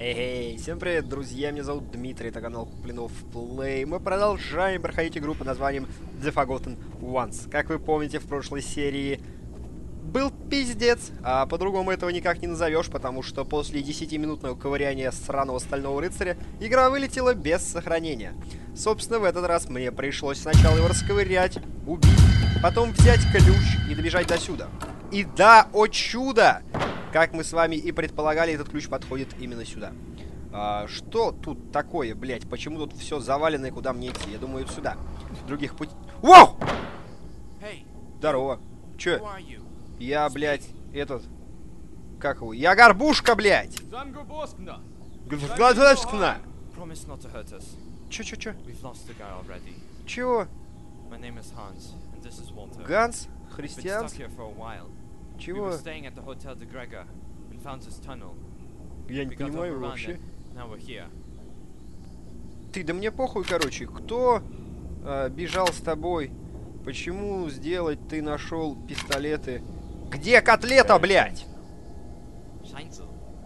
Эй, всем привет, друзья, меня зовут Дмитрий, это канал Куплинов Плей. Мы продолжаем проходить игру под названием The Forgotten Ones. Как вы помните, в прошлой серии был пиздец, а по-другому этого никак не назовешь, потому что после 10-минутного ковыряния сраного Стального Рыцаря игра вылетела без сохранения. Собственно, в этот раз мне пришлось сначала его расковырять, убить, потом взять ключ и добежать до сюда. И да, о чудо! Как мы с вами и предполагали, этот ключ подходит именно сюда. А, что тут такое, блядь? Почему тут все завалено и куда мне идти? Я думаю, сюда. Других путей... Воу! Здорово. Че? Я, блядь, этот... Как его? Я горбушка, блядь! Гладоскна! Чё, чё, чё? Чего? Ганс? Христианс? Чего? Я не понимаю вообще. Ты, да мне похуй, короче. Кто э, бежал с тобой? Почему сделать ты нашел пистолеты? Где котлета, блядь?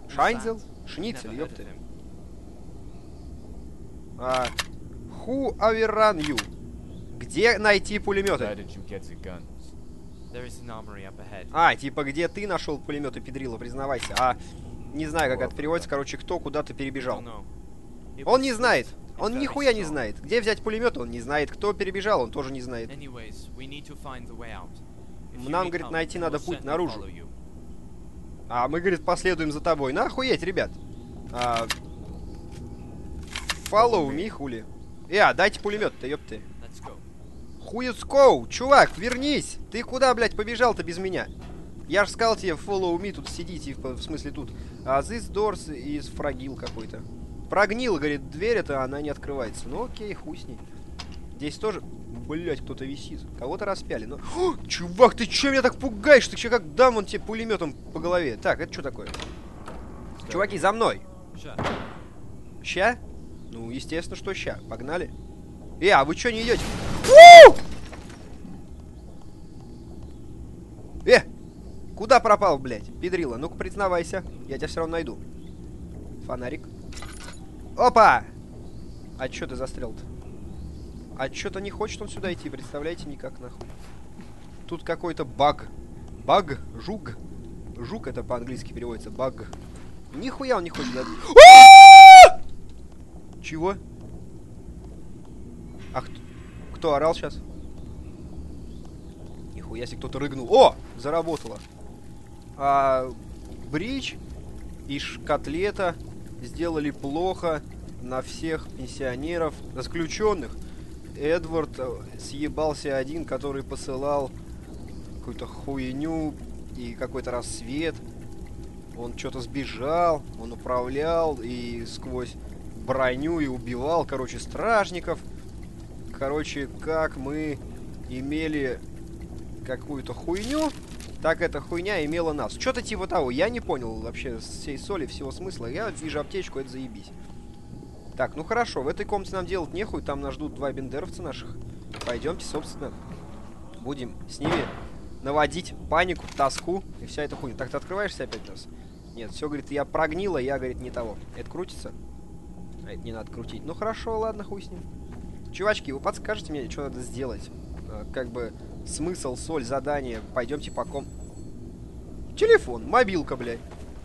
Шайнзел? Шницель, ёпты. А, who overrun you? Где найти пулеметы? А, типа, где ты нашел пулеметы, педрила, признавайся. А, не знаю, как это переводится. Короче, кто куда-то перебежал. Он не знает. Он нихуя не знает. Где взять пулемет, он не знает. Кто перебежал, он тоже не знает. Нам, говорит, найти надо путь наружу. А мы, говорит, последуем за тобой. Нахуеть, ребят. А... Follow me, хули. Э, а, дайте пулемет-то, ёпты. Хуицкоу, чувак, вернись! Ты куда, блядь, побежал-то без меня? Я ж сказал тебе, follow me, тут сидите, в, в смысле тут. А this doors из фрагил какой-то. Прогнил, говорит, дверь это она не открывается. Ну окей, хуй с ней. Здесь тоже, блядь, кто-то висит. Кого-то распяли. Ну, О, чувак, ты че меня так пугаешь? Ты че как дам он тебе пулеметом по голове? Так, это что такое? Чуваки, за мной. Ща? Ну, естественно, что ща. Погнали. Э, а вы что не идете? Куда пропал, блядь? Педрила, ну-ка признавайся. Я тебя все равно найду. Фонарик. Опа! А чё ты застрял-то? А чё-то не хочет он сюда идти, представляете, никак нахуй. Тут какой-то баг. Баг? Жук? Жук это по-английски переводится. Баг. Нихуя он не хочет. Да? Чего? А кто, орал сейчас? Нихуя себе кто-то рыгнул. О! Заработало. А, брич и котлета сделали плохо на всех пенсионеров, заключенных. Эдвард э, съебался один, который посылал какую-то хуйню и какой-то рассвет. Он что-то сбежал, он управлял и сквозь броню и убивал, короче, стражников. Короче, как мы имели какую-то хуйню, так эта хуйня имела нас. Что-то типа того. Я не понял вообще всей соли, всего смысла. Я вижу аптечку, это заебись. Так, ну хорошо. В этой комнате нам делать нехуй. Там нас ждут два бендеровца наших. Пойдемте, собственно, будем с ними наводить панику, тоску и вся эта хуйня. Так, ты открываешься опять нас? Нет, все, говорит, я прогнила, я, говорит, не того. Это крутится? А это не надо крутить. Ну хорошо, ладно, хуй с ним. Чувачки, вы подскажете мне, что надо сделать? А, как бы смысл, соль, задание. Пойдемте по ком... Телефон, мобилка, блядь.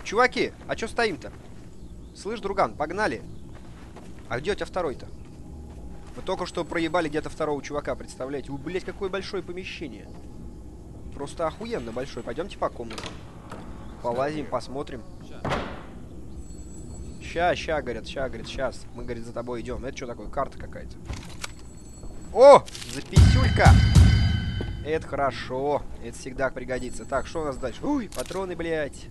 Чуваки, а что стоим-то? Слышь, друган, погнали. А где у тебя второй-то? Мы только что проебали где-то второго чувака, представляете? У, блядь, какое большое помещение. Просто охуенно большое. Пойдемте по комнатам. Полазим, посмотрим. Ща, ща, говорят, ща, говорят, сейчас. Мы, говорит, за тобой идем. Это что такое? Карта какая-то. О! Записюлька! Это хорошо. Это всегда пригодится. Так, что у нас дальше? Уй, патроны, блядь.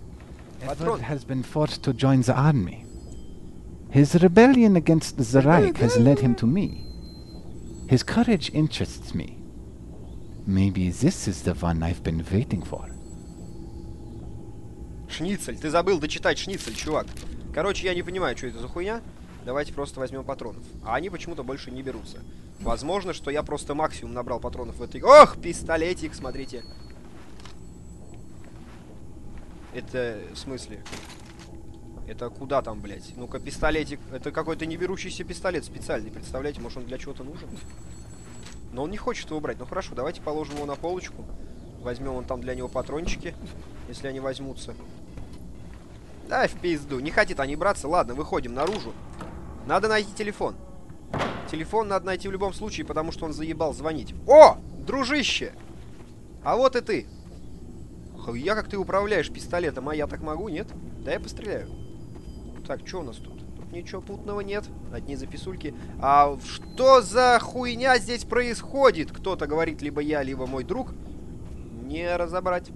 Edward has been forced to join the army. His rebellion against the Reich has led him to me. His courage interests me. Maybe this is the one I've been waiting for. Шницель. Ты забыл дочитать шницель, чувак. Короче, я не понимаю, что это за хуйня. Давайте просто возьмем патронов. А они почему-то больше не берутся. Возможно, что я просто максимум набрал патронов в этой... Ох, пистолетик, смотрите. Это в смысле? Это куда там, блядь? Ну-ка, пистолетик. Это какой-то не берущийся пистолет специальный. Представляете, может он для чего-то нужен? Но он не хочет его брать. Ну хорошо, давайте положим его на полочку. Возьмем он там для него патрончики, если они возьмутся. Да, в пизду. Не хотят они браться. Ладно, выходим наружу. Надо найти телефон. Телефон надо найти в любом случае, потому что он заебал звонить. О! Дружище! А вот и ты. Я как ты управляешь пистолетом, а я так могу, нет? Да я постреляю. Так, что у нас тут? Тут ничего путного нет. Одни записульки. А что за хуйня здесь происходит? Кто-то говорит, либо я, либо мой друг. Не разобрать.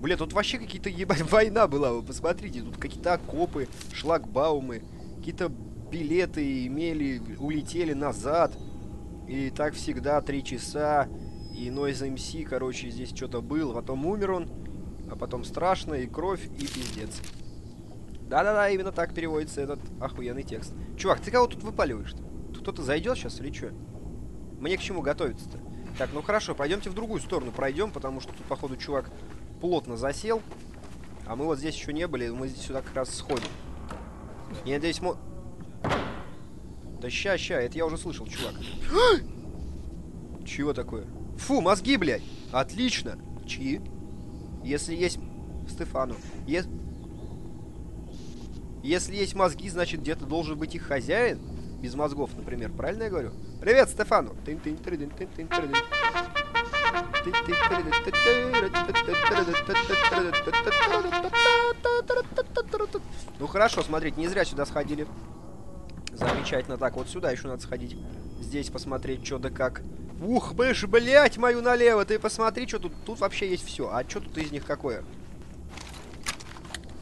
Бля, тут вообще какие-то, ебать, война была, вы посмотрите. Тут какие-то окопы, шлагбаумы, какие-то билеты имели, улетели назад. И так всегда, три часа. И Noise MC, короче, здесь что-то был. Потом умер он, а потом страшно, и кровь, и пиздец. Да-да-да, именно так переводится этот охуенный текст. Чувак, ты кого тут выпаливаешь-то? Тут кто-то зайдет сейчас или что? Мне к чему готовиться-то? Так, ну хорошо, пойдемте в другую сторону пройдем, потому что тут, походу, чувак плотно засел. А мы вот здесь еще не были, мы здесь сюда как раз сходим. Я надеюсь, мо... Да ща, ща, это я уже слышал, чувак. Чего такое? Фу, мозги, блядь! Отлично! Чьи? Если есть... Стефану. Е... Если есть мозги, значит где-то должен быть их хозяин. Без мозгов, например. Правильно я говорю? Привет, Стефану! Ну хорошо, смотрите, не зря сюда сходили. Замечательно. Так, вот сюда еще надо сходить. Здесь посмотреть, что да как. Ух, мышь, блять, мою налево. Ты посмотри, что тут. Тут вообще есть все. А что тут из них какое?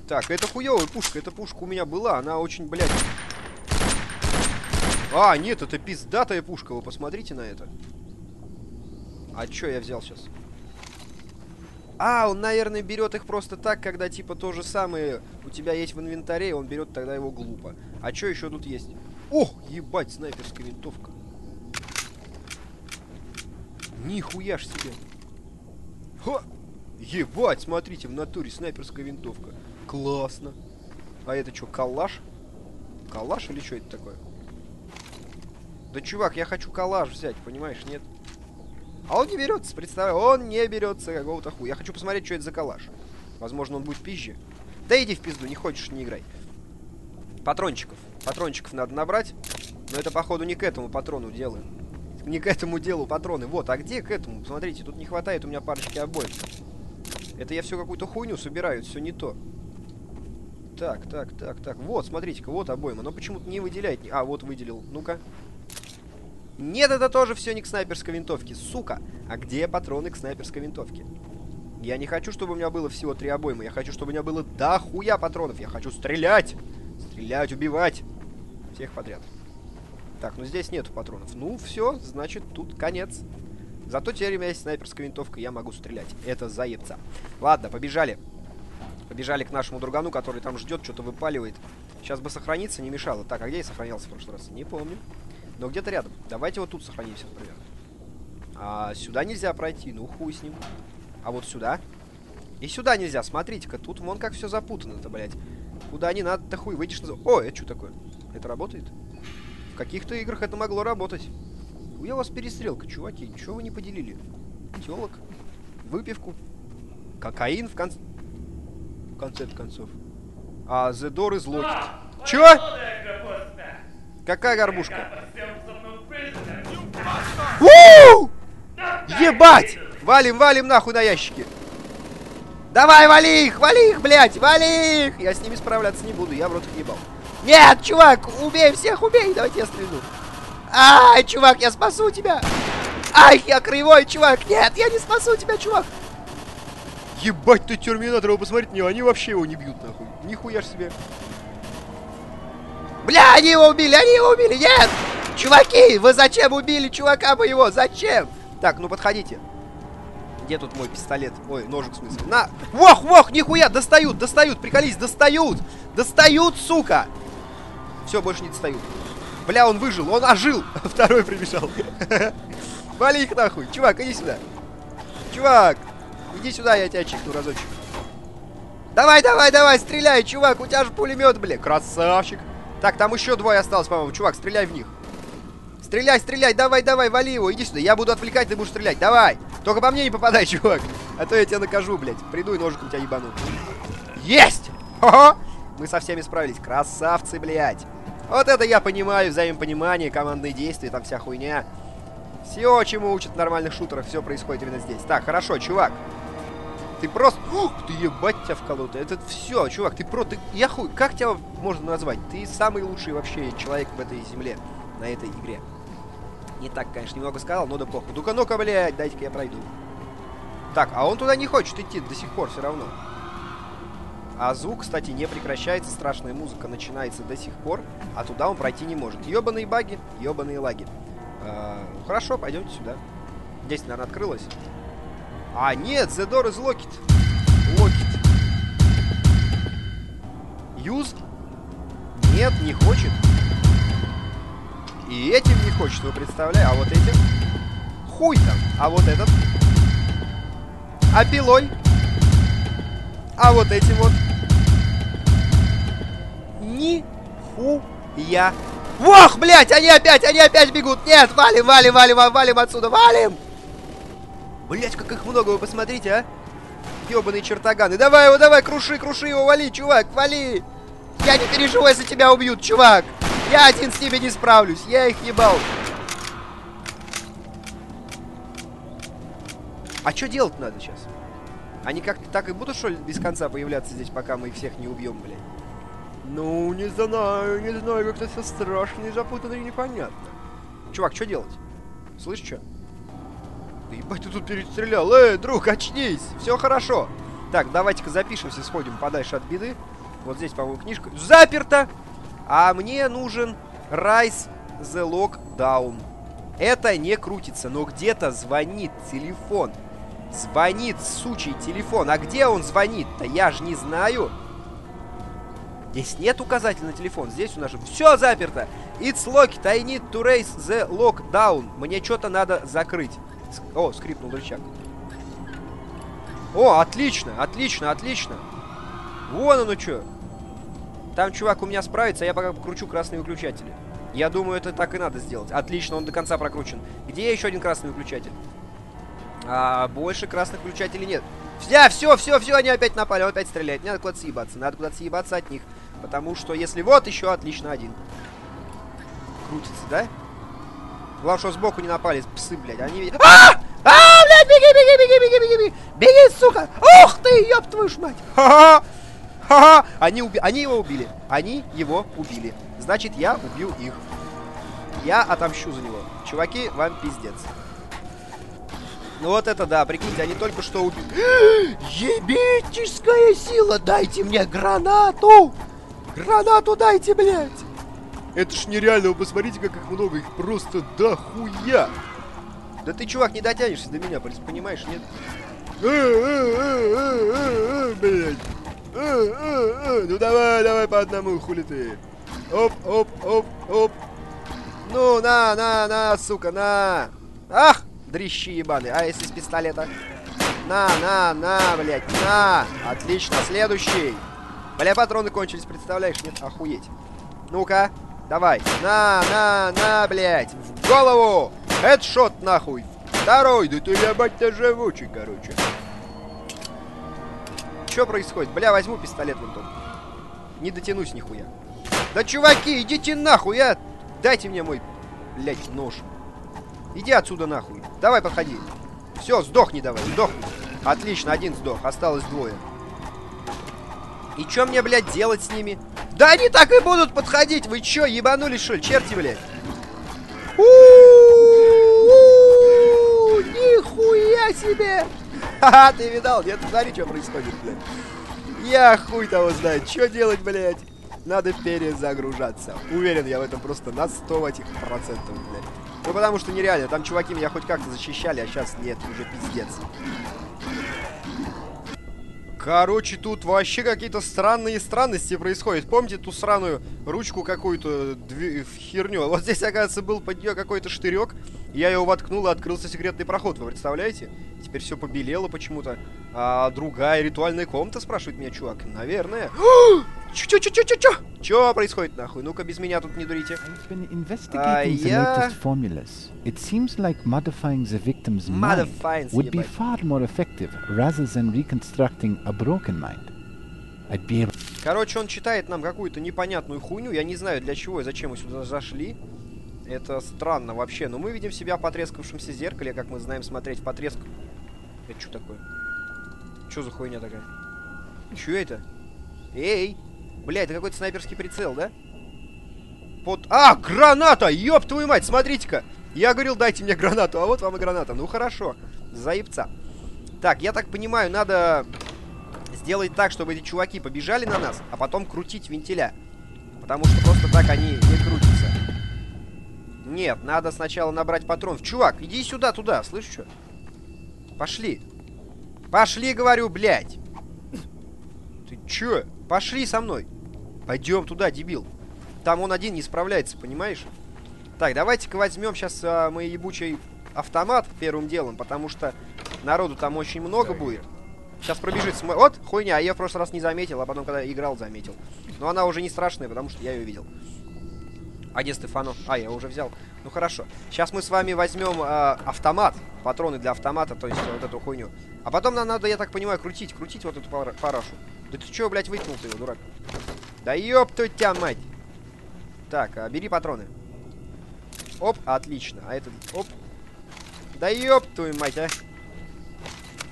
Так, это хуёвая пушка. Эта пушка у меня была. Она очень, блядь... А, нет, это пиздатая пушка. Вы посмотрите на это. А чё я взял сейчас? А, он, наверное, берет их просто так, когда, типа, то же самое у тебя есть в инвентаре, он берет тогда его глупо. А что еще тут есть? Ох, ебать, снайперская винтовка. Нихуя ж себе. Ха! Ебать, смотрите, в натуре снайперская винтовка. Классно. А это что, калаш? Калаш или что это такое? Да, чувак, я хочу калаш взять, понимаешь, нет? А он не берется, представляю, он не берется какого-то хуя. Я хочу посмотреть, что это за калаш. Возможно, он будет пизже. Да иди в пизду, не хочешь, не играй. Патрончиков. Патрончиков надо набрать. Но это, походу, не к этому патрону дело. Не к этому делу патроны. Вот, а где к этому? Смотрите, тут не хватает у меня парочки обоев. Это я все какую-то хуйню собираю, все не то. Так, так, так, так. Вот, смотрите-ка, вот обойма. Но почему-то не выделяет. А, вот выделил. Ну-ка. Нет, это тоже все не к снайперской винтовке. Сука! А где патроны к снайперской винтовке? Я не хочу, чтобы у меня было всего три обоймы. Я хочу, чтобы у меня было дохуя патронов. Я хочу стрелять! Стрелять, убивать! Всех подряд. Так, ну здесь нету патронов. Ну, все, значит, тут конец. Зато теперь у меня есть снайперская винтовка, я могу стрелять. Это заебца. Ладно, побежали. Побежали к нашему другану, который там ждет, что-то выпаливает. Сейчас бы сохраниться не мешало. Так, а где я сохранялся в прошлый раз? Не помню. Но где-то рядом. Давайте вот тут сохранимся, например. А сюда нельзя пройти. Ну, хуй с ним. А вот сюда. И сюда нельзя. Смотрите-ка, тут вон как все запутано-то, блядь. Куда не надо-то хуй. Выйдешь на... О, это что такое? Это работает? В каких-то играх это могло работать. У вас перестрелка, чуваки. Чего вы не поделили? Телок? Выпивку? Кокаин в конце... В конце концов. А The Door is locked. Чё? Какая горбушка? У! Ебать! Валим, валим нахуй на ящики. Давай, вали их, вали их, блядь, вали их! Я с ними справляться не буду, я в рот их ебал. Нет, чувак, убей всех, убей! Давайте я стрельну. Ай, чувак, я спасу тебя! Ай, я кривой, чувак! Нет, я не спасу тебя, чувак! Ебать ты, Терминатор, вы посмотрите на него, они вообще его не бьют, нахуй. Нихуя ж себе. Бля, они его убили, они его убили, нет! Чуваки, вы зачем убили чувака моего? Зачем? Так, ну подходите. Где тут мой пистолет? Ой, ножик в смысле. На! Вох, вох, нихуя! Достают, достают, приколись, достают! Достают, сука! Все, больше не достают. Бля, он выжил, он ожил! Второй прибежал. Вали их нахуй. Чувак, иди сюда. Чувак, иди сюда, я тебя чикну разочек. Давай, давай, давай, стреляй, чувак, у тебя же пулемет, бля. Красавчик. Так, там еще двое осталось, по-моему. Чувак, стреляй в них. Стреляй, стреляй, давай, давай, вали его, иди сюда. Я буду отвлекать, ты будешь стрелять. Давай. Только по мне не попадай, чувак. А то я тебя накажу, блядь. Приду и ножиком тебя ебану. Есть! Хо-хо! Мы со всеми справились. Красавцы, блядь. Вот это я понимаю, взаимопонимание, командные действия, там вся хуйня. Все, чему учат в нормальных шутерах, все происходит именно здесь. Так, хорошо, чувак. Ты просто... Ух, ты ебать тебя вколота. Это все, чувак, ты просто... Я хуй... Как тебя можно назвать? Ты самый лучший вообще человек в этой земле, на этой игре. Не так, конечно, немного сказал, но да плохо. Ну-ка, ну-ка, блядь, дайте-ка я пройду. Так, а он туда не хочет идти до сих пор все равно. А звук, кстати, не прекращается, страшная музыка начинается до сих пор, а туда он пройти не может. Ёбаные баги, ёбаные лаги. А, хорошо, пойдемте сюда. Здесь, наверное, открылось. А, нет, the door is locked. Locked. Use? Нет, не хочет. И этим не хочет, вы представляете? А вот этим? Хуй там. А вот этот? А пилой? А вот этим вот? Ни ху я. Вох, блядь, они опять, они опять бегут. Нет, валим, валим, валим, валим отсюда, валим. Блять, как их много, вы посмотрите, а. Ёбаные чертоганы. Давай его, давай, круши, круши его, вали, чувак, вали. Я не переживу, если тебя убьют, чувак. Я один с ними не справлюсь, я их ебал. А что делать надо сейчас? Они как-то так и будут, что ли, без конца появляться здесь, пока мы их всех не убьем, блядь? Ну, не знаю, не знаю, как-то все страшно и запутанно и непонятно. Чувак, что делать? Слышь, что? Да ебать, ты тут перестрелял. Эй, друг, очнись! Все хорошо. Так, давайте-ка запишемся, сходим подальше от беды. Вот здесь, по-моему, книжка. Заперто! А мне нужен Rise the Lockdown. Это не крутится, но где-то звонит телефон. Звонит сучий телефон. А где он звонит-то? Я же не знаю. Здесь нет указателя на телефон. Здесь у нас же все заперто. It's locked. I need to raise the lockdown. Мне что-то надо закрыть. О, скрипнул рычаг. О, отлично, отлично, отлично. Вон оно что. Там чувак у меня справится, а я пока покручу красные выключатели. Я думаю, это так и надо сделать. Отлично, он до конца прокручен. Где еще один красный выключатель? А, больше красных выключателей нет. Все, все, все, все, они опять напали, он опять стреляет. Надо куда-то съебаться, надо куда-то съебаться от них. Потому что если вот, еще отлично один. Крутится, да? Главное, что сбоку не напали, псы, блядь. Они. А! А, блядь, беги, беги, беги, беги, беги, беги! Беги, сука! Ух ты, ёб твою ж мать! Ха-ха! Ха-ха! Они, уби... Они его убили. Они его убили. Значит, я убью их. Я отомщу за него. Чуваки, вам пиздец. Ну вот это да, прикиньте, они только что убили. Ебическая сила, дайте мне гранату! Гранату дайте, блядь! Это ж нереально, вы посмотрите, как их много, их просто дохуя! Да ты, чувак, не дотянешься до меня, понимаешь, нет? Блядь! Ну давай, давай по одному, хули ты! Оп, оп, оп, оп! Ну, на, на, на, сука, на! Ах! Дрищи ебаные. А если с пистолета? На, на, на, блядь, на! Отлично, следующий! Бля, патроны кончились, представляешь? Нет, охуеть. Ну-ка, давай. На, на, на, блядь! В голову! Хедшот, нахуй! Второй! Да ты ебать-то живучий, короче. Что происходит? Бля, возьму пистолет вон тот. Не дотянусь нихуя. Да, чуваки, идите нахуй, я... Дайте мне мой, блядь, нож. Иди отсюда нахуй. Давай, подходи. Все, сдохни давай, сдохни. Отлично, один сдох, осталось двое. И что мне, блядь, делать с ними? Да они так и будут подходить! Вы чё, ебанулись, что ли? Черти, блядь! Нихуя себе! Ха-ха, ты видал? Нет, смотри, что происходит, блядь. Я хуй того знает, что делать, блядь. Надо перезагружаться. Уверен я в этом просто на 100 этих процентов, блядь. Ну потому что нереально, там чуваки меня хоть как-то защищали, а сейчас нет, уже пиздец. Короче, тут вообще какие-то странные странности происходят. Помните ту сраную ручку какую-то херню? Вот здесь, оказывается, был под нее какой-то штырек. Я его воткнул, и открылся секретный проход, вы представляете? Теперь все побелело почему-то. А другая ритуальная комната, спрашивает меня чувак. Наверное. Чё-чё-чё-чё-чё? Чё происходит нахуй? Ну-ка, без меня тут не дурите. Latest formulas. It seems like modifying the victim's mind would be far more effective rather than reconstructing a broken mind. I'd be able Короче, он читает нам какую-то непонятную хуйню. Я не знаю, для чего и зачем мы сюда зашли. Это странно вообще. Но мы видим себя в потрескавшемся зеркале, как мы знаем смотреть в потреск... Это что такое? Что за хуйня такая? Чё это? Эй! Бля, это какой-то снайперский прицел, да? Под... А, граната! Ёб твою мать, смотрите-ка! Я говорил, дайте мне гранату, а вот вам и граната. Ну хорошо, заебца. Так, я так понимаю, надо сделать так, чтобы эти чуваки побежали на нас, а потом крутить вентиля. Потому что просто так они не крутятся. Нет, надо сначала набрать патронов. Чувак, иди сюда, туда, слышишь что? Пошли. Пошли, говорю, блядь. Ты чё? Пошли со мной. Пойдем туда, дебил. Там он один не справляется, понимаешь? Так, давайте-ка возьмем сейчас а, мой ебучий автомат первым делом, потому что народу там очень много будет. Сейчас пробежит с мо- Вот, хуйня, я в прошлый раз не заметил, а потом, когда играл, заметил. Но она уже не страшная, потому что я ее видел. А где Стефано? А, я уже взял. Ну хорошо. Сейчас мы с вами возьмем э, автомат. Патроны для автомата, то есть вот эту хуйню. А потом нам надо, я так понимаю, крутить, крутить вот эту пара- парашу. Да ты чё, блядь, выкинул ты его, дурак? Да ёб ты тебя, мать! Так, а, бери патроны. Оп, отлично. А этот, оп. Да ёб твою мать, а.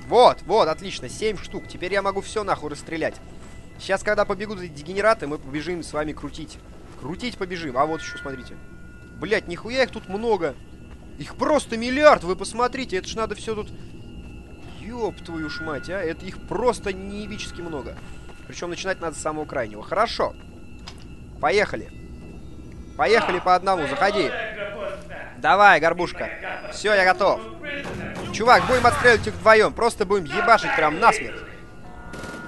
Вот, вот, отлично, 7 штук. Теперь я могу все нахуй расстрелять. Сейчас, когда побегут эти дегенераты, мы побежим с вами крутить. Крутить побежим. А вот еще, смотрите. Блять, нихуя их тут много. Их просто миллиард, вы посмотрите. Это ж надо все тут... Ёб твою ж мать, а. Это их просто неебически много. Причем начинать надо с самого крайнего. Хорошо. Поехали. Поехали по одному, заходи. Давай, горбушка. Все, я готов. Чувак, будем отстреливать их вдвоем. Просто будем ебашить прям насмерть.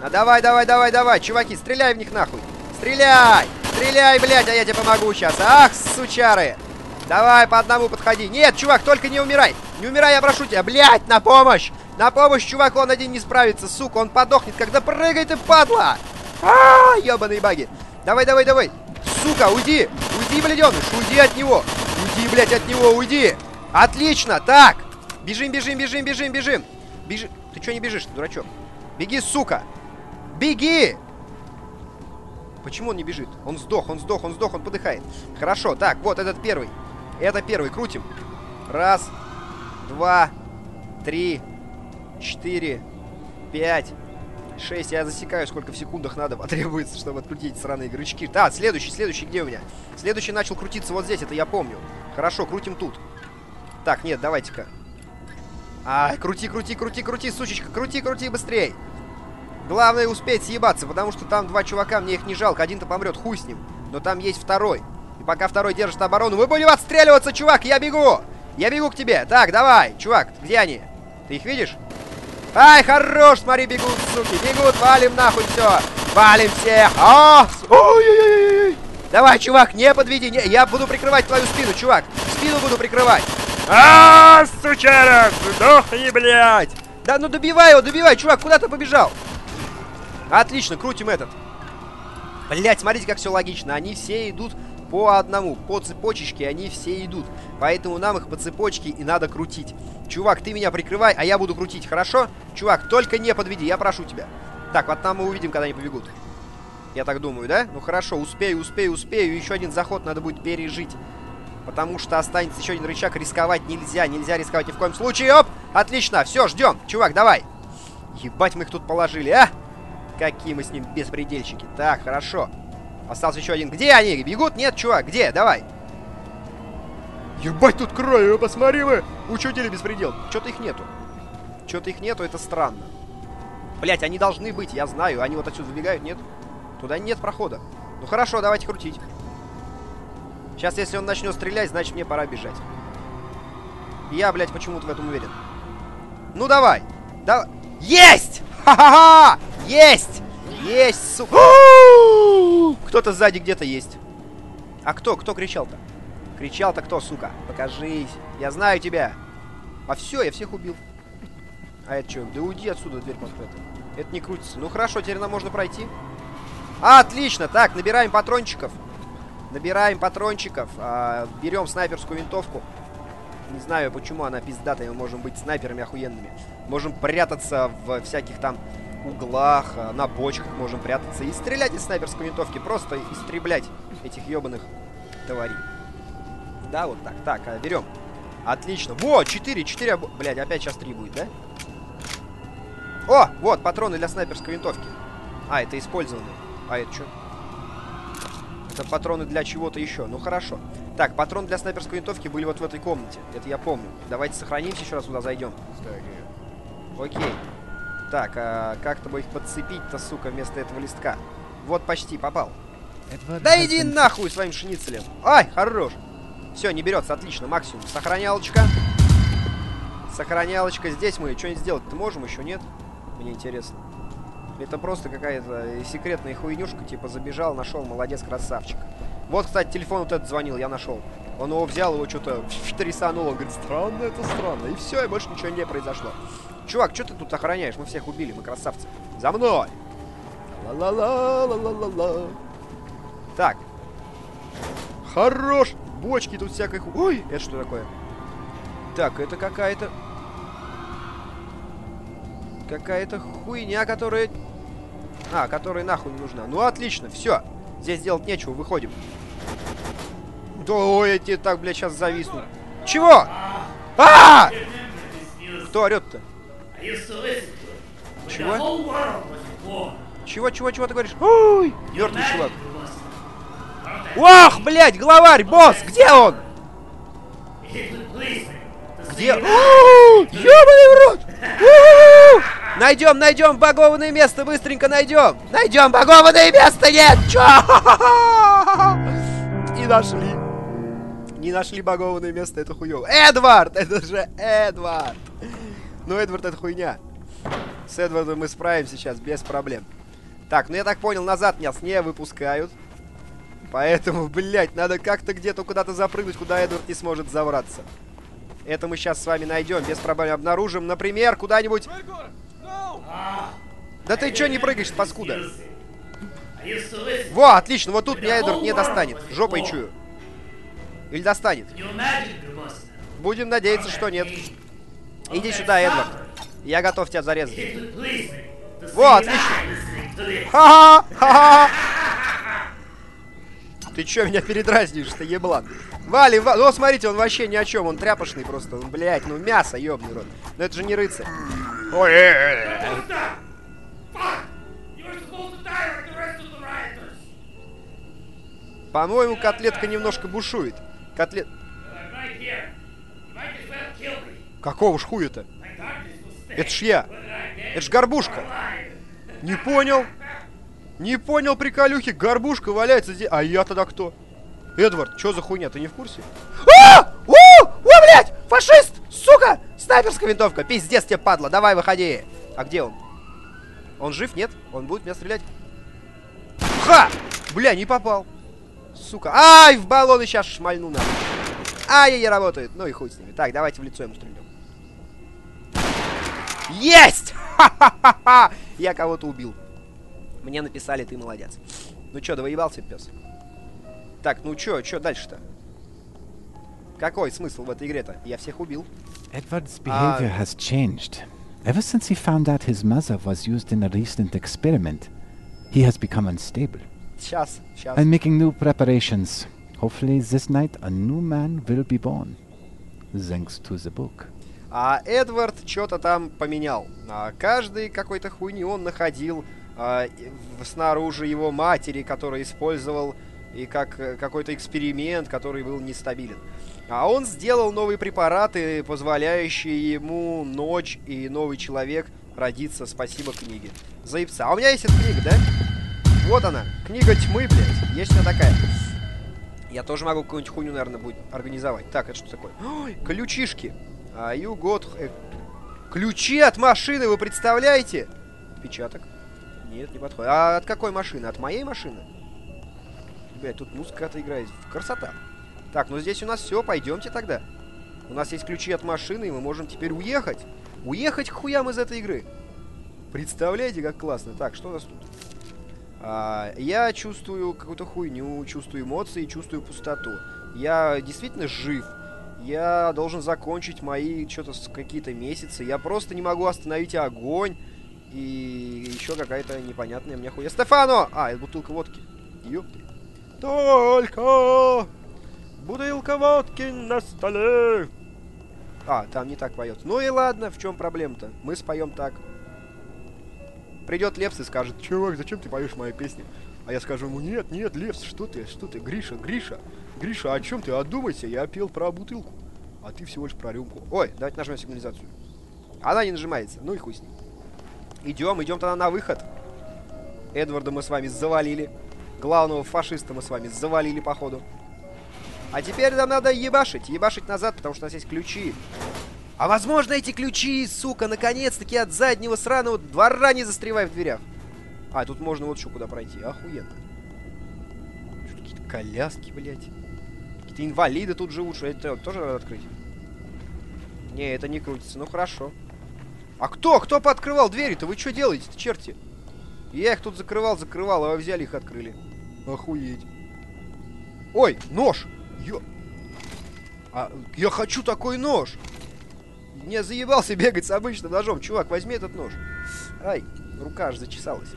А давай, давай, давай, давай, чуваки, стреляй в них нахуй. Стреляй! Стреляй, блядь, а я тебе помогу сейчас. Ах, сучары! Давай, по одному подходи. Нет, чувак, только не умирай. Не умирай, я прошу тебя. Блядь, на помощь! На помощь, чувак, он один не справится, сука, он подохнет, когда прыгает и падла! А, ебаные баги. Давай, давай, давай. Сука, уйди! Уйди, бляденыш, уйди от него! Уйди, блядь, от него, уйди! Отлично, так! Бежим, бежим, бежим, бежим, бежим! Бежи... Ты что не бежишь, дурачок? Беги, сука! Беги! Почему он не бежит? Он сдох, он сдох, он сдох, он подыхает. Хорошо, так, вот этот первый. Это первый, крутим. Раз, два, три, четыре, пять, шесть. Я засекаю, сколько в секундах надо потребуется, чтобы открутить сраные крючки. Да, следующий, следующий где у меня? Следующий начал крутиться вот здесь, это я помню. Хорошо, крутим тут. Так, нет, давайте-ка. Ай, крути, крути, крути, крути, сучечка, крути, крути быстрей. Главное успеть съебаться, потому что там два чувака, мне их не жалко. Один-то помрет, хуй с ним. Но там есть второй. И пока второй держит оборону, мы будем отстреливаться, чувак, я бегу! Я бегу к тебе. Так, давай, чувак, где они? Ты их видишь? Ай, хорош, смотри, бегут, суки, бегут, валим нахуй все. Валим всех. А, с- Ой-ой-ой-ой. Давай, чувак, не подведи, не, я буду прикрывать твою спину, чувак. Спину буду прикрывать. А, сучара, сдохни, блядь. Да ну добивай его, добивай, чувак, куда ты побежал? Отлично, крутим этот. Блять, смотрите, как все логично. Они все идут по одному. По цепочечке они все идут. Поэтому нам их по цепочке и надо крутить. Чувак, ты меня прикрывай, а я буду крутить, хорошо? Чувак, только не подведи, я прошу тебя. Так, вот там мы увидим, когда они побегут. Я так думаю, да? Ну хорошо, успею, успею, успею. Еще один заход надо будет пережить. Потому что останется еще один рычаг. Рисковать нельзя, нельзя рисковать ни в коем случае. Оп! Отлично, все, ждем. Чувак, давай. Ебать, мы их тут положили, а? Какие мы с ним беспредельщики. Так, хорошо. Остался еще один. Где они? Бегут? Нет, чувак, где? Давай. Ебать, тут крови, посмотри вы. Учудили беспредел. Что-то их нету. Что-то их нету, это странно. Блять, они должны быть, я знаю. Они вот отсюда выбегают, нет? Туда нет прохода. Ну хорошо, давайте крутить. Сейчас, если он начнет стрелять, значит мне пора бежать. Я, блядь, почему-то в этом уверен. Ну давай. Да... Есть! Ха-ха-ха! Есть! Есть, сука! Кто-то сзади где-то есть. А кто? Кто кричал-то? Кричал-то кто, сука? Покажись. Я знаю тебя. А все, я всех убил. А это что? Да уйди отсюда, дверь подкрыта. Это не крутится. Ну хорошо, теперь нам можно пройти. А, отлично. Так, набираем патрончиков. Набираем патрончиков. А, берем снайперскую винтовку. Не знаю, почему она пиздатая. Мы можем быть снайперами охуенными. Можем прятаться в всяких там углах, а, на бочках можем прятаться и стрелять из снайперской винтовки. Просто истреблять этих ебаных тварей. Да, вот так. Так, а, берем. Отлично. Во, 4, 4, блядь, опять сейчас 3 будет, да? О, вот, патроны для снайперской винтовки. А, это использованные. А, это что? Это патроны для чего-то еще. Ну, хорошо. Так, патроны для снайперской винтовки были вот в этой комнате. Это я помню. Давайте сохранимся, еще раз туда зайдем. Окей. Так, а как-то бы их подцепить-то, сука, вместо этого листка. Вот почти попал. Edward Да иди нахуй своим шницелем. Ай, хорош. Все, не берется, отлично, максимум. Сохранялочка. Сохранялочка. Здесь мы что-нибудь сделать-то можем, еще нет? Мне интересно. Это просто какая-то секретная хуйнюшка, типа забежал, нашел, молодец, красавчик. Вот, кстати, телефон вот этот звонил, я нашел. Он его взял, его что-то трясанул, он говорит, странно, это странно. И все, и больше ничего не произошло. Чувак, что ты тут охраняешь? Мы всех убили, мы красавцы. За мной! Ла-ла-ла-ла-ла-ла-ла. Так. Хорош! Бочки тут всякой. Ой, это что такое? Так, это какая-то... Какая-то хуйня, которая... А, которая нахуй не нужна. Ну, отлично, все. Здесь делать нечего, выходим. Да, ой, тебе так, блядь, сейчас зависну. Чего? А! Кто орет-то? Чего? Чего, чего, чего ты говоришь? Ой, мертвый чувак. Ох, блядь, главарь, босс, где он? Где? Ёбаный в рот! Найдем, найдем багованное место, быстренько найдем! Найдем багованное место, нет! Чё? Не нашли. Не нашли багованное место, это хуёво. Эдвард! Это же Эдвард! Ну, Эдвард, это хуйня. С Эдвардом мы справимся сейчас без проблем. Так, ну я так понял, назад нас не выпускают. Поэтому, блядь, надо как-то где-то куда-то запрыгнуть, куда Эдвард не сможет забраться. Это мы сейчас с вами найдем, без проблем обнаружим. Например, куда-нибудь... Да ты чё не прыгаешь, паскуда? Во, отлично, вот тут меня Эдвард не достанет. Жопой чую. Или достанет. Будем надеяться, что нет. Иди сюда, Эдвард. Я готов тебя зарезать. Во, отлично. Ха-ха! Ха-ха! Ты чё меня передразнишь, ты еблан? Вали, ва... Ну, смотрите, он вообще ни о чем, он тряпочный просто. Он, блядь, ну мясо, ёбаный рот. Но это же не рыцарь. Ой, э, э, э. По-моему, котлетка немножко бушует. Котлет... Какого ж хуя-то? Это ж я. Это ж горбушка. Не понял. Не понял приколюхи. Горбушка валяется здесь. А я тогда кто? Эдвард, что за хуйня? Ты не в курсе? А! У! О, блядь! Фашист! Сука! Снайперская винтовка. Пиздец тебе, падла. Давай, выходи. А где он? Он жив? Нет? Он будет меня стрелять? Ха! Бля, не попал. Сука. Ай, в баллоны сейчас шмальну на. Ай, не работает. Ну и хуй с ними. Так, давайте в лицо ему стрельнем. Есть! Ха-ха-ха! Я кого-то убил. Мне написали, ты молодец. Ну чё, довоевался, пес? Так, ну чё, чё дальше-то? Какой смысл в этой игре-то? Я всех убил. Edward's behavior has changed. Ever since he found out his mother was used in a recent experiment, he has become unstable. Сейчас, сейчас. I'm making new preparations. Hopefully, this night a new man will be born. Thanks to the book. А Эдвард что-то там поменял. А каждый какой-то хуйни он находил а, снаружи его матери, который использовал и как э, какой-то эксперимент, который был нестабилен. А он сделал новые препараты, позволяющие ему ночь и новый человек родиться. Спасибо книге. Заебца. А у меня есть эта книга, да? Вот она. Книга тьмы, блядь. Есть меня такая. Я тоже могу какую-нибудь хуйню, наверное, будет организовать. Так, это что такое? Ой, ключишки. А you got... ключи от машины, вы представляете? Печаток. Нет, не подходит. А от какой машины? От моей машины? Блять, тут музыка-то играет. Красота. Так, ну здесь у нас все, пойдемте тогда. У нас есть ключи от машины, и мы можем теперь уехать. Уехать к хуям из этой игры. Представляете, как классно. Так, что у нас тут? А, я чувствую какую-то хуйню, чувствую эмоции, чувствую пустоту. Я действительно жив. Я должен закончить мои что-то какие-то месяцы. Я просто не могу остановить огонь. И еще какая-то непонятная мне хуя. Стефано! А, это бутылка водки. Ёпты. Только бутылка водки на столе. А, там не так поет. Ну и ладно, в чем проблема-то? Мы споем так. Придет Лепс и скажет, чувак, зачем ты поешь мои песни? А я скажу ему, нет, нет, Лепс, что ты, что ты, Гриша, Гриша, Гриша, о чем ты, одумайся, я пел про бутылку, а ты всего лишь про рюмку. Ой, давайте нажмем сигнализацию. Она не нажимается, ну и хуй с ним. Идем, идем тогда на выход. Эдварда мы с вами завалили. Главного фашиста мы с вами завалили, походу. А теперь нам надо ебашить, ебашить назад, потому что у нас есть ключи. А возможно эти ключи, сука, наконец-таки от заднего сраного двора не застревай в дверях. А, тут можно вот еще куда пройти. Охуенно. Какие-то коляски, блядь. Какие-то инвалиды тут живут. Что это тоже надо открыть? Не, это не крутится. Ну хорошо. А кто? Кто пооткрывал двери-то? Вы что делаете-то, черти? Я их тут закрывал, закрывал, а вы взяли их открыли. Охуеть. Ой, нож! Ё... А, я хочу такой нож! Не заебался бегать с обычным ножом. Чувак, возьми этот нож. Ай, рука аж зачесалась.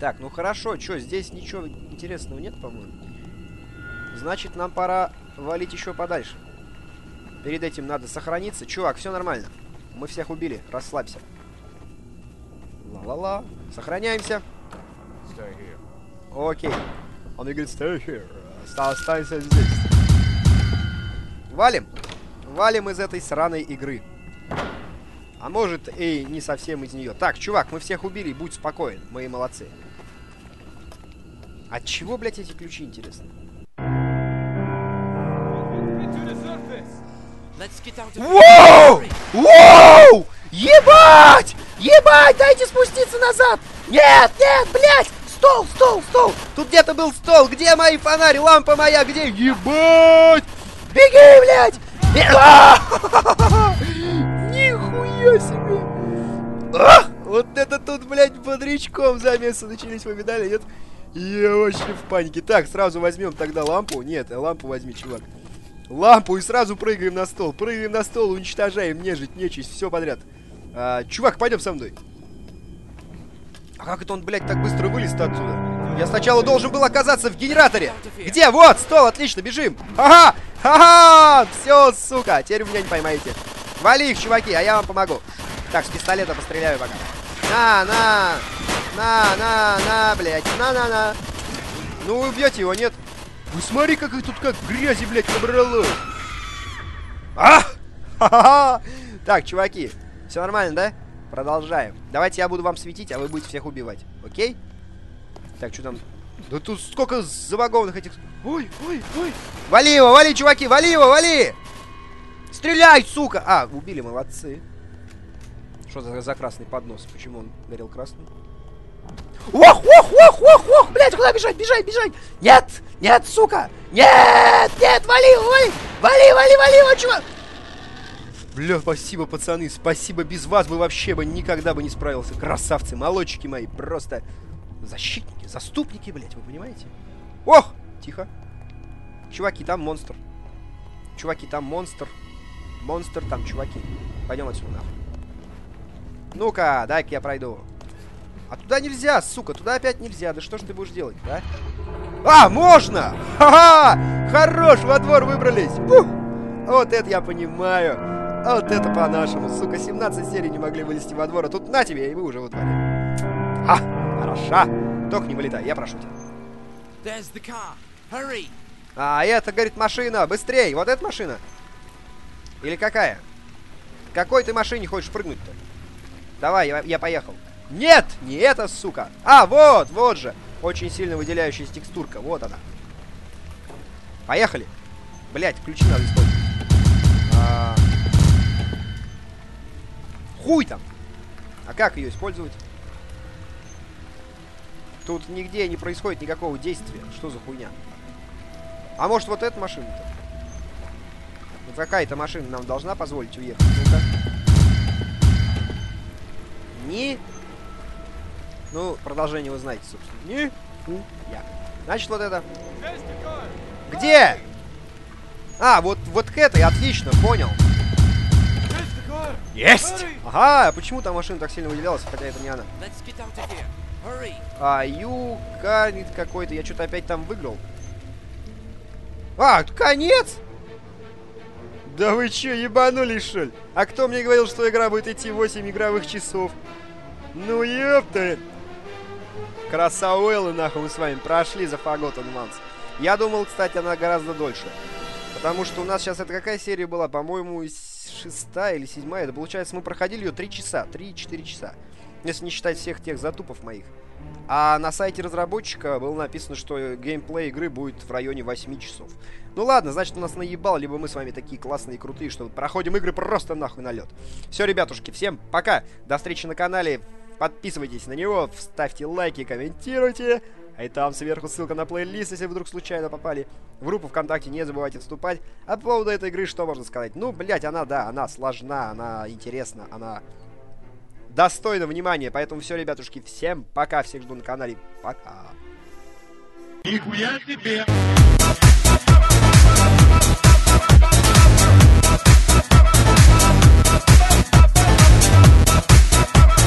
Так, ну хорошо, что, здесь ничего интересного нет, по-моему? Значит, нам пора валить еще подальше. Перед этим надо сохраниться. Чувак, все нормально. Мы всех убили, расслабься. Ла-ла-ла. Сохраняемся. Окей. Он говорит, stay here. Останься здесь. Валим. Валим из этой сраной игры. А может и не совсем из нее. Так, чувак, мы всех убили, будь спокоен. Мы молодцы. От чего, блядь, эти ключи, интересно? Воу! Воу! Ебать! Ебать! Дайте спуститься назад! Нет, нет, блядь! Стол, стол, стол! Тут где-то был стол! Где мои фонари? Лампа моя где? Ебать! Беги, блядь! Нихуя себе! А! Вот это тут, блядь, бодрячком замесы начались, вы видали, нет? Я вообще в панике. Так, сразу возьмем тогда лампу. Нет, лампу возьми, чувак. Лампу и сразу прыгаем на стол. Прыгаем на стол, уничтожаем нежить, нечисть, все подряд. А, чувак, пойдем со мной. А как это он, блядь, так быстро вылез отсюда? Я сначала должен был оказаться в генераторе. Где? Вот, стол, отлично, бежим. Ага, ха-ха, все, сука, теперь вы меня не поймаете. Вали их, чуваки, а я вам помогу. Так, с пистолета постреляю пока. На, на, на, на, на, блядь, на-на-на. Ну, вы убьете его, нет? Вы смотри, как их тут как грязи, блядь, набрало. А! Ха-ха-ха! Так, чуваки, все нормально, да? Продолжаем. Давайте я буду вам светить, а вы будете всех убивать. Окей? Так, что там? Да тут сколько забагованных этих... Ой, ой, ой. Вали его, вали, чуваки, вали его, вали! Стреляй, сука! А, убили, молодцы. Что за, за красный поднос? Почему он горел красным? Ох, ох, ох, ох, ох, блядь, куда бежать, бежать, бежать? Нет, нет, сука, нет, нет, вали, вали, вали, вали, вали его, чувак. Бля, спасибо, пацаны, спасибо, без вас бы вообще бы никогда бы не справился. Красавцы, молодчики мои, просто защитники, заступники, блядь, вы понимаете? Ох, тихо. Чуваки, там монстр. Чуваки, там монстр. Монстр там, чуваки. Пойдем отсюда, нахуй. Ну-ка, дай-ка я пройду. А туда нельзя, сука, туда опять нельзя. Да что ж ты будешь делать, да? А, можно! Ха-ха! Хорош, во двор выбрались! Фух! Вот это я понимаю. Вот это по-нашему, сука, 17 серий не могли вылезти во двор, а тут на тебе, и вы уже во дворе. А, хороша. Только не вылетай, я прошу тебя. А, это, говорит, машина, быстрей, вот эта машина. Или какая? Какой ты машине хочешь прыгнуть-то? Давай, я, я поехал. Нет, не эта, сука. А, вот, вот же. Очень сильно выделяющаяся текстурка. Вот она. Поехали. Блять, ключи надо использовать. А... Хуй там. А как ее использовать? Тут нигде не происходит никакого действия. Что за хуйня? А может вот эта машина-то? Вот какая-то машина нам должна позволить уехать? Ну-ка. Ни. Ну, продолжение вы знаете, собственно. У. Я. Значит, вот это. Где? А, вот, вот к этой, отлично, понял. Есть! Ага, почему там машина так сильно выделялась, хотя это не она? А, Юка какой-то, я что-то опять там выиграл. А, конец! Да вы чё, ебанулись, что ли? А кто мне говорил, что игра будет идти 8 игровых часов? Ну ёпта! Красауэллы, нахуй, мы с вами прошли за Forgotten Months. Я думал, кстати, она гораздо дольше. Потому что у нас сейчас это какая серия была? По-моему, шестая или седьмая. Это получается, мы проходили ее 3 часа. 3-4 часа. Если не считать всех тех затупов моих. А на сайте разработчика было написано, что геймплей игры будет в районе 8 часов. Ну ладно, значит, у нас наебал, либо мы с вами такие классные и крутые, что проходим игры просто нахуй на лед. Все, ребятушки, всем пока. До встречи на канале. Подписывайтесь на него, ставьте лайки, комментируйте. А и там сверху ссылка на плейлист, если вдруг случайно попали. В группу ВКонтакте не забывайте вступать. А по поводу этой игры что можно сказать? Ну, блять, она, да, она сложна, она интересна, она достойна внимания. Поэтому все, ребятушки, всем пока, всех жду на канале. Пока. Нихуя себе! Bye.